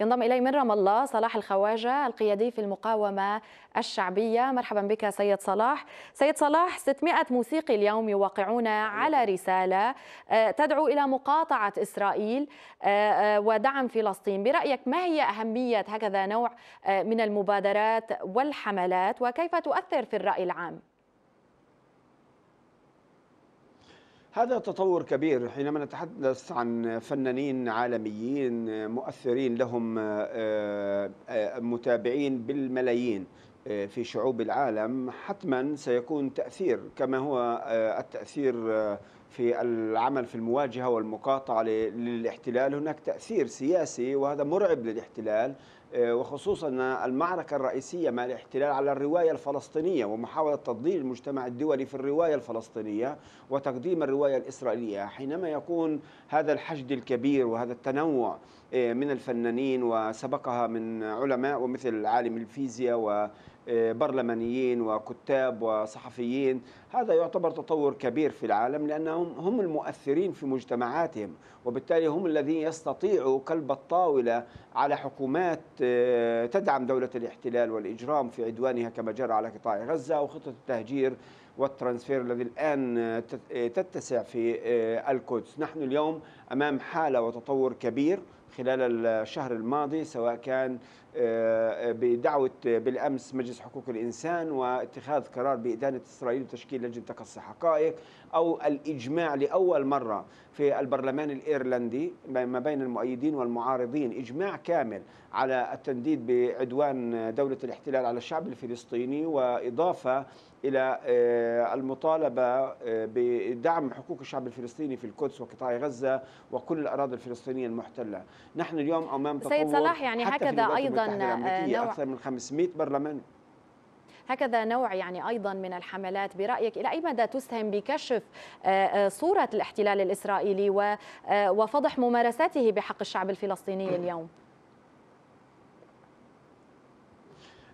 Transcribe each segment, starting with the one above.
ينضم إلي من رام الله صلاح الخواجة القيادي في المقاومة الشعبية. مرحبا بك سيد صلاح. سيد صلاح 600 موسيقي اليوم يوقعون على رسالة آه، تدعو إلى مقاطعة إسرائيل آه، آه، ودعم فلسطين. برأيك ما هي أهمية هكذا نوع من المبادرات والحملات وكيف تؤثر في الرأي العام؟ هذا تطور كبير حينما نتحدث عن فنانين عالميين مؤثرين لهم آه، آه، متابعين بالملايين آه، في شعوب العالم. حتما سيكون تأثير كما هو التأثير في العمل في المواجهة والمقاطعة للاحتلال. هناك تأثير سياسي وهذا مرعب للاحتلال. وخصوصا المعركة الرئيسية مع الاحتلال على الرواية الفلسطينية ومحاولة تضليل المجتمع الدولي في الرواية الفلسطينية وتقديم الرواية الإسرائيلية حينما يكون هذا الحشد الكبير وهذا التنوع آه، من الفنانين وسبقها من علماء ومثل عالم الفيزياء وبرلمانيين وكتاب وصحفيين. هذا يعتبر تطور كبير في العالم لأنهم هم المؤثرين في مجتمعاتهم وبالتالي هم الذين يستطيعوا كلب الطاولة على حكومات آه، تدعم دولة الاحتلال والإجرام في عدوانها كما جرى على قطاع غزة وخطة التهجير والترانسفير الذي الآن آه، تتسع في القدس. نحن اليوم أمام حالة وتطور كبير خلال الشهر الماضي سواء كان آه، بدعوة بالأمس مجلس حقوق الإنسان واتخاذ قرار بإدانة إسرائيل وتشكيل لجنة تقصي حقائق أو الإجماع لأول مرة في البرلمان الإيرلندي ما بين المؤيدين والمعارضين. إجماع كامل على التنديد بعدوان دولة الاحتلال على الشعب الفلسطيني وإضافة إلى آه، المطالبة آه، بدعم حقوق الشعب الفلسطيني في القدس وقطاع غزة وكل الأراضي الفلسطينية المحتلة. نحن اليوم أمام تطور سيد صلاح يعني هكذا أيضا آه، نوع أكثر من 500 برلمان. هكذا نوع يعني أيضا من الحملات. برأيك إلى أي مدى تسهم بكشف صورة الاحتلال الإسرائيلي وفضح ممارساته بحق الشعب الفلسطيني اليوم؟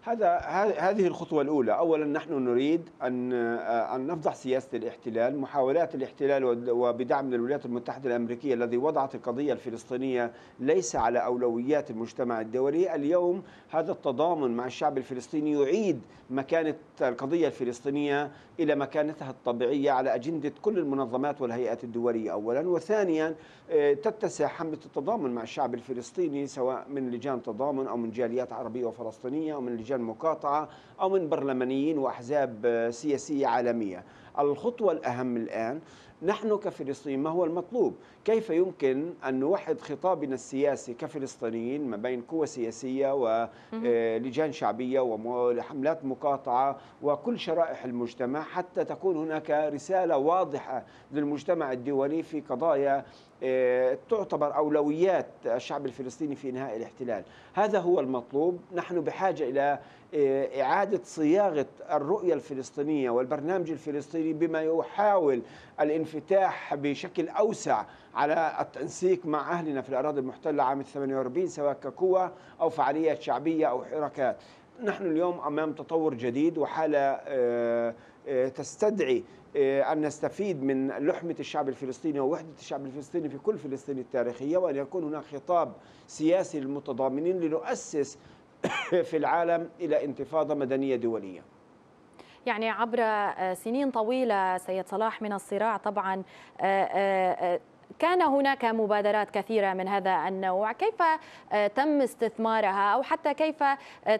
هذا هذه الخطوة الأولى، أولا نحن نريد أن آه، أن نفضح سياسة الاحتلال، محاولات الاحتلال وبدعم الولايات المتحدة الأمريكية الذي وضعت القضية الفلسطينية ليس على أولويات المجتمع الدولي، اليوم هذا التضامن مع الشعب الفلسطيني يعيد مكانة القضية الفلسطينية إلى مكانتها الطبيعية على أجندة كل المنظمات والهيئات الدولية أولا، وثانيا آه، تتسع حملة التضامن مع الشعب الفلسطيني سواء من لجان تضامن أو من جاليات عربية وفلسطينية أو من لجان مقاطعة أو من برلمانيين وأحزاب سياسية عالمية. الخطوة الأهم الآن نحن كفلسطين ما هو المطلوب؟ كيف يمكن أن نوحد خطابنا السياسي كفلسطينيين ما بين قوى سياسية ولجان شعبية وحملات مقاطعة وكل شرائح المجتمع حتى تكون هناك رسالة واضحة للمجتمع الدولي في قضايا آه، تعتبر أولويات الشعب الفلسطيني في إنهاء الاحتلال. هذا هو المطلوب. نحن بحاجة إلى آه، إعادة صياغة الرؤية الفلسطينية والبرنامج الفلسطيني بما يحاول الانفتاح بشكل أوسع على التنسيق مع أهلنا في الأراضي المحتلة عام 48 سواء كقوة أو فعاليات شعبية أو حركات. نحن اليوم أمام تطور جديد وحالة آه، تستدعي أن نستفيد من لحمة الشعب الفلسطيني ووحدة الشعب الفلسطيني في كل فلسطين التاريخية وأن يكون هناك خطاب سياسي للمتضامنين لنؤسس في العالم إلى انتفاضة مدنية دولية. يعني عبر سنين طويلة سيد صلاح من الصراع طبعا كان هناك مبادرات كثيرة من هذا النوع. كيف تم استثمارها أو حتى كيف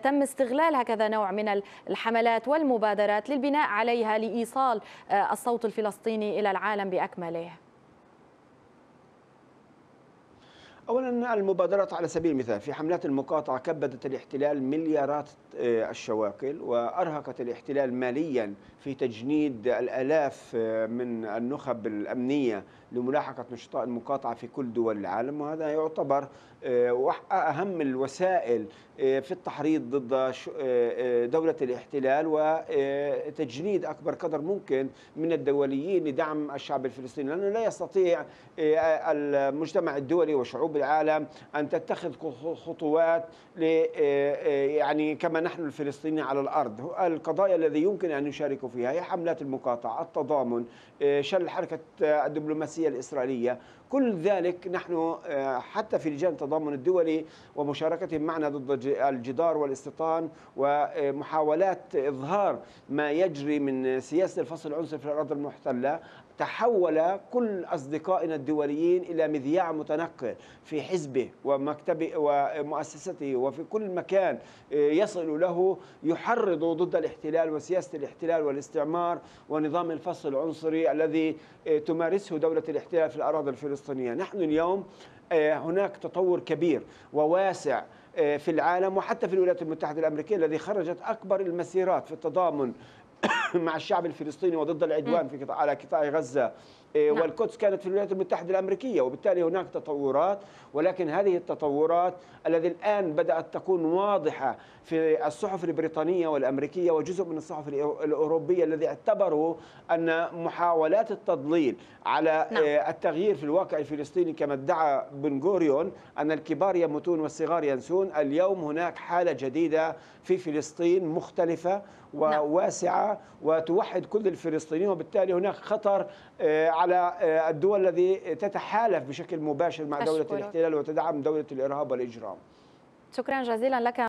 تم استغلال هكذا نوع من الحملات والمبادرات للبناء عليها لإيصال الصوت الفلسطيني إلى العالم بأكمله؟ اولا المبادرات على سبيل المثال في حملات المقاطعة كبدت الاحتلال مليارات آه، الشواكل وأرهقت الاحتلال ماليا في تجنيد الألاف آه، من النخب الأمنية لملاحقة نشطاء المقاطعة في كل دول العالم. وهذا يعتبر آه، أهم الوسائل في التحريض ضد دولة الاحتلال وتجنيد أكبر قدر ممكن من الدوليين لدعم الشعب الفلسطيني لأنه لا يستطيع المجتمع الدولي وشعوب العالم أن تتخذ خطوات ل يعني كما نحن الفلسطينيين على الأرض. القضايا الذي يمكن أن يشاركوا فيها هي حملات المقاطعة التضامن شل حركة الدبلوماسية الإسرائيلية. كل ذلك نحن آه، حتى في لجان التضامن الدولي ومشاركتهم معنا ضد الجدار والاستيطان ومحاولات إظهار ما يجري من سياسة الفصل العنصري في الأراضي المحتلة تحول كل أصدقائنا الدوليين إلى مذياع متنقل في حزبه ومكتبه ومؤسسته وفي كل مكان يصل له يحرض ضد الاحتلال وسياسة الاحتلال والاستعمار ونظام الفصل العنصري الذي تمارسه دولة الاحتلال في الأراضي الفلسطينية. نحن اليوم هناك تطور كبير وواسع في العالم وحتى في الولايات المتحدة الأمريكية الذي خرجت أكبر المسيرات في التضامن مع الشعب الفلسطيني وضد العدوان في قطاع على قطاع غزة إيه، نعم. والقدس كانت في الولايات المتحدة الأمريكية وبالتالي هناك تطورات ولكن هذه التطورات الذي الآن بدأت تكون واضحة في الصحف البريطانية والأمريكية وجزء من الصحف الأوروبية الذي اعتبروا أن محاولات التضليل على نعم. إيه، التغيير في الواقع الفلسطيني كما ادعى بن غوريون أن الكبار يموتون والصغار ينسون اليوم هناك حالة جديدة في فلسطين مختلفة نعم. وتوحد كل الفلسطينيين وبالتالي هناك خطر إيه، على آه، الدول التي تتحالف بشكل مباشر مع دولة الاحتلال وتدعم دولة الإرهاب والإجرام. شكرا جزيلا لك